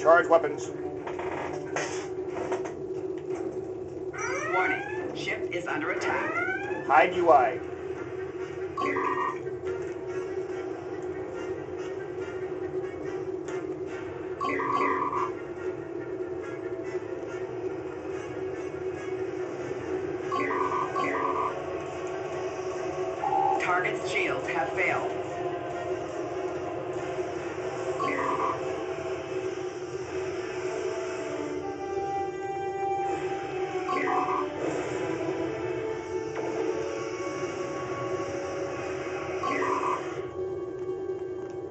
Charge weapons. Warning. Ship is under attack. Hide UI. Target's shields have failed.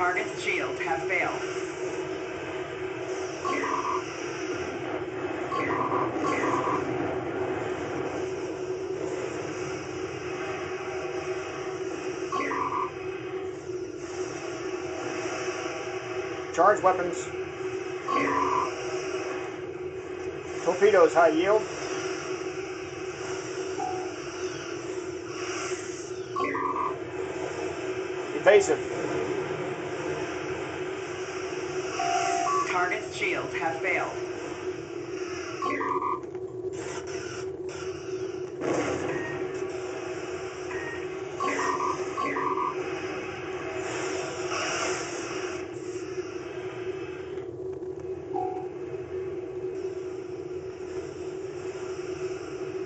Target's shields have failed. Charge weapons. Torpedoes high yield. Evasive. Target's shields have failed.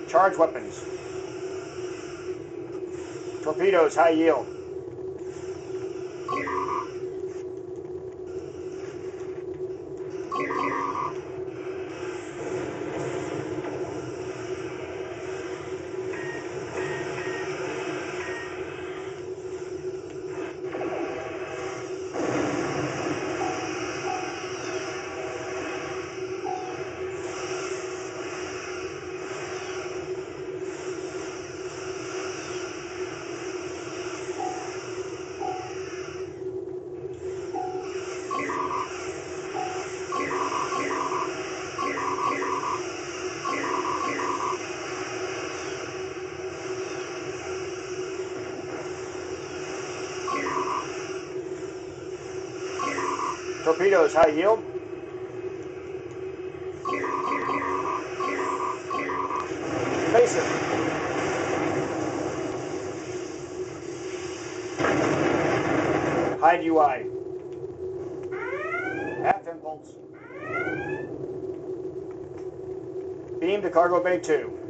Charge weapons. Torpedoes high yield. Torpedoes high yield. Evasive. Hide UI. Half impulse. Beam to cargo bay 2.